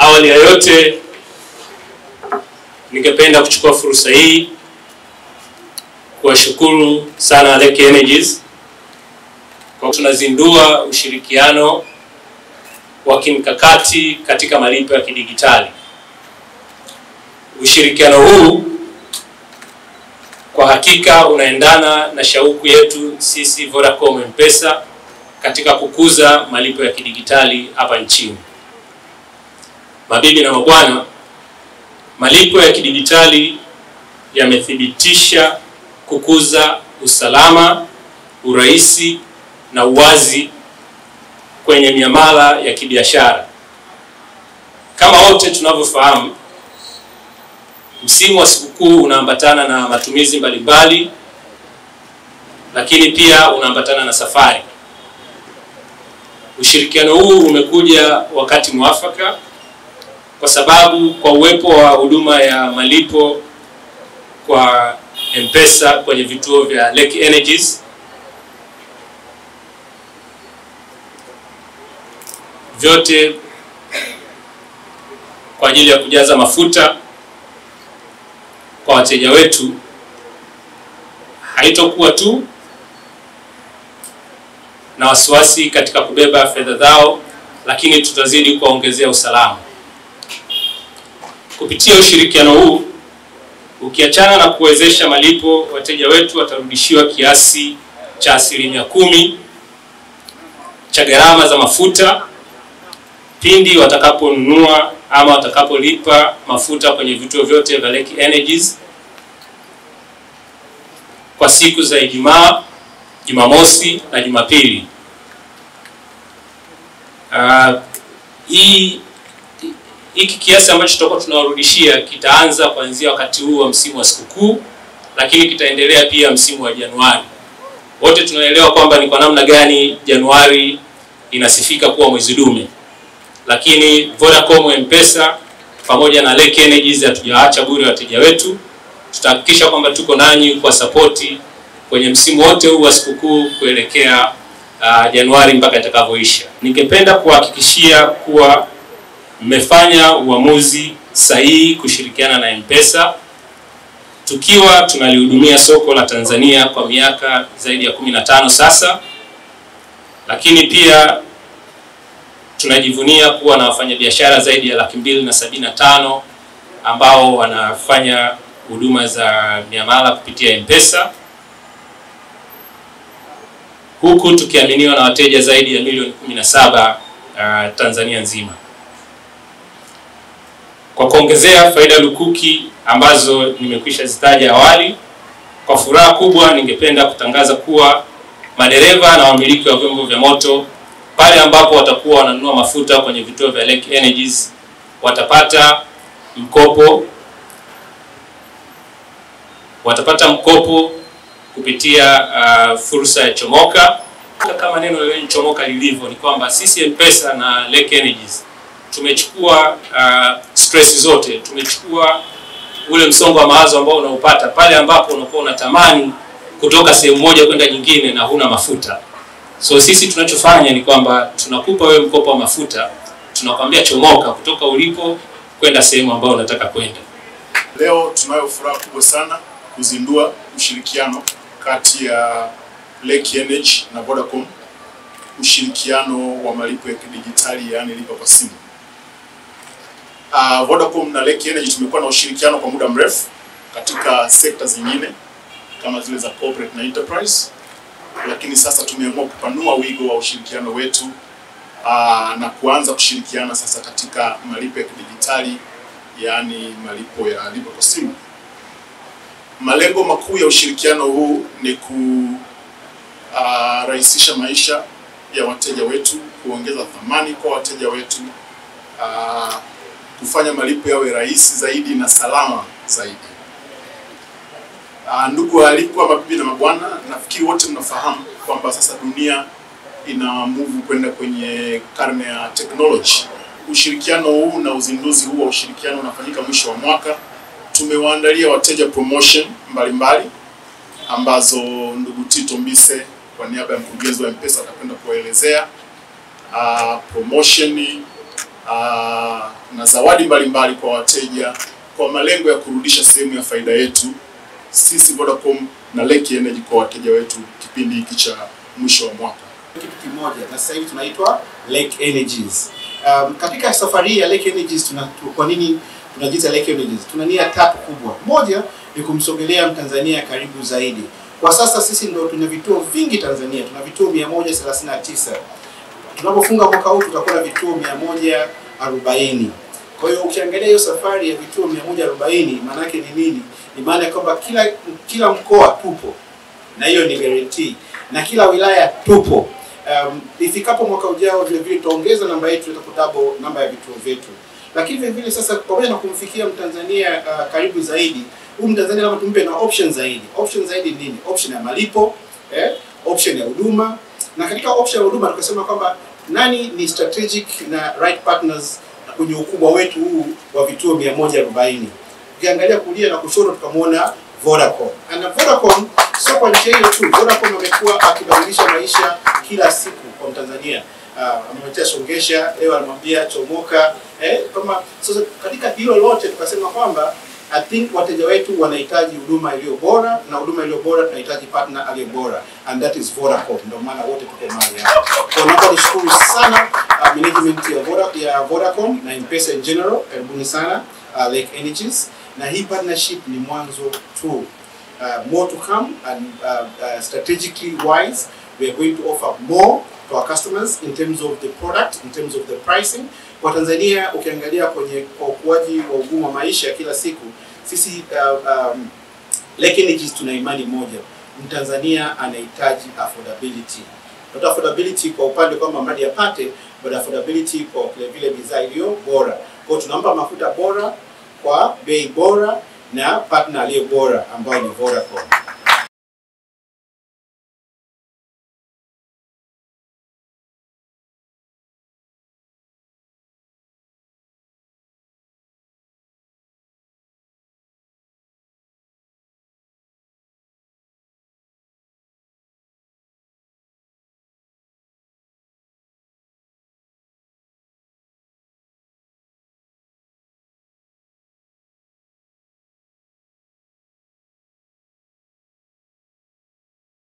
Awali ya yote, ningependa kuchukua fursa hii kuwashukuru sana Lake Energies kwa tunazindua ushirikiano wa kimkakati katika malipo ya kidigitali. Ushirikiano huu kwa hakika unaendana na shauku yetu sisi Vodacom M-Pesa katika kukuza malipo ya kidigitali hapa nchini. Mabibi na mabwana, malipo ya kidijitali yamethibitisha kukuza usalama, urahisi na uwazi kwenye miamala ya kibiashara. Kama wote tunavyofahamu, msimu wa sikukuu unaambatana na matumizi mbalimbali, lakini pia unaambatana na safari. Ushirikiano huu umekuja wakati mwafaka kwa sababu kwa uwepo wa huduma ya malipo kwa M-Pesa kwenye vituo vya Lake Energies vyote kwa ajili ya kujaza mafuta kwa wateja wetu, haitokuwa tu na wasiwasi katika kubeba fedha zao, lakini tutazidi kuwaongezea usalama kupitia ushirikiano huu. Ukiachana na kuwezesha malipo, wateja wetu watarudishiwa kiasi cha asilimia kumi cha gharama za mafuta pindi watakaponunua ama watakapolipa mafuta kwenye vituo vyote vya Lake Energies kwa siku za Ijumaa, Jumamosi na Jumapili. Uh, hii hiki kiasi ambacho tutakuwa tunawarudishia kitaanza kuanzia wakati huu wa msimu wa sikukuu, lakini kitaendelea pia msimu wa Januari. Wote tunaelewa kwamba ni kwa namna gani Januari inasifika kuwa mwezi dume, lakini Vodacom M-Pesa pamoja na Lake Energies hatujawaacha bure wateja wetu. Tutahakikisha kwamba tuko nanyi kwa sapoti kwenye msimu wote huu wa sikukuu kuelekea uh, Januari mpaka itakavyoisha. Ningependa kuhakikishia kuwa mmefanya uamuzi sahihi kushirikiana na M-Pesa tukiwa tunalihudumia soko la Tanzania kwa miaka zaidi ya 15 sasa, lakini pia tunajivunia kuwa na wafanyabiashara zaidi ya laki mbili na sabini na tano ambao wanafanya huduma za miamala kupitia M-Pesa huku tukiaminiwa na wateja zaidi ya milioni 17 uh, Tanzania nzima. Kwa kuongezea faida lukuki ambazo nimekwisha zitaja awali, kwa furaha kubwa ningependa kutangaza kuwa madereva na wamiliki wa vyombo vya moto pale ambapo watakuwa wananunua mafuta kwenye vituo vya Lake Energies watapata mkopo watapata mkopo kupitia uh, fursa ya chomoka. Kama neno lenye chomoka lilivyo, ni kwamba sisi M-Pesa na Lake Energies tumechukua uh, stress zote, tumechukua ule msongo wa mawazo ambao unaupata pale ambapo unakuwa unatamani kutoka sehemu moja kwenda nyingine na huna mafuta. So sisi tunachofanya ni kwamba tunakupa wewe mkopo wa mafuta, tunakwambia chomoka kutoka ulipo kwenda sehemu ambayo unataka kwenda. Leo tunayo furaha kubwa sana kuzindua ushirikiano kati ya Lake Energy na Vodacom, ushirikiano wa malipo ya kidijitali yaani lipa kwa simu. Uh, Vodacom na Lake Energy tumekuwa na ushirikiano kwa muda mrefu katika sekta zingine kama zile za corporate na enterprise, lakini sasa tumeamua kupanua wigo wa ushirikiano wetu uh, na kuanza kushirikiana sasa katika malipo ya kidijitali yaani malipo ya lipa kwa simu. Malengo makuu ya ushirikiano huu ni kurahisisha uh, maisha ya wateja wetu, kuongeza thamani kwa wateja wetu, kufanya malipo yawe rahisi zaidi na salama zaidi. Uh, ndugu waalikwa, mabibi na mabwana, nafikiri wote mnafahamu kwamba sasa dunia ina move kwenda kwenye karne ya technology. Ushirikiano huu na uzinduzi huu wa ushirikiano unafanyika mwisho wa mwaka. Tumewaandalia wateja promotion mbalimbali mbali, ambazo ndugu Tito Mbise kwa niaba ya mkurugenzi wa M-Pesa atakwenda kuwaelezea. Uh, promotion aa, na zawadi mbalimbali kwa wateja kwa malengo ya kurudisha sehemu ya faida yetu sisi Vodacom na Lake Energy kwa wateja wetu kipindi hiki cha mwisho wa mwaka. kitu kimoja na sasa hivi tunaitwa Lake Energies. Um, katika safari ya Lake Energies tuna, tu, kwa nini tunajiita Lake Energies? Tuna nia tatu kubwa. Moja ni kumsogelea Mtanzania karibu zaidi. Kwa sasa sisi ndio tuna vituo vingi Tanzania, tuna vituo 139. Tunapofunga mwaka huu tutakuwa vituo 140. Kwa hiyo ukiangalia hiyo safari ya vituo 140 maana yake ni nini? Ni maana ya kwamba kila kila mkoa tupo na hiyo ni guarantee, na kila wilaya tupo. Um, ifikapo mwaka ujao vile vile tutaongeza namba yetu itakutabo namba ya vituo vyetu, lakini vile vile sasa, pamoja na kumfikia mtanzania uh, karibu zaidi, huyu mtanzania lazima tumpe na option zaidi. Option zaidi nini? Option ya malipo eh, option ya huduma, na katika option ya huduma tukasema kwamba nani ni strategic na right partners kwenye ukubwa wetu huu wa vituo 140. Ukiangalia kulia na kushoto tukamwona Vodacom. Na Vodacom sio kwa njia hiyo tu, Vodacom amekuwa akibadilisha maisha kila siku kwa Mtanzania. Uh, amemletea songesha, leo anamwambia chomoka. Eh, kama sasa katika hilo lote tukasema kwamba I think wateja wetu wanahitaji huduma iliyo bora na huduma iliyo bora tunahitaji partner aliye bora and that is Vodacom. Ndio maana wote tuko mahali hapa. Kwa naomba nishukuru sana uh, management ya Voda, ya Vodacom na M-Pesa in general. Karibuni sana uh, Lake Energies na hii partnership ni mwanzo tu. Uh, more to come and uh, uh, strategically wise we are going to offer more to our customers in terms of the product, in terms of the pricing. Kwa Tanzania ukiangalia kwenye kwa ukuaji wa ugumu wa maisha kila siku, sisi uh, um, Lake Energies tuna imani moja, Mtanzania anahitaji affordability. Not affordability kwa upande kwamba mradi apate, but affordability kwa vile vile bidhaa iliyo bora. Kwa hiyo tunampa mafuta bora kwa bei bora na partner aliye bora ambayo ni Vodacom.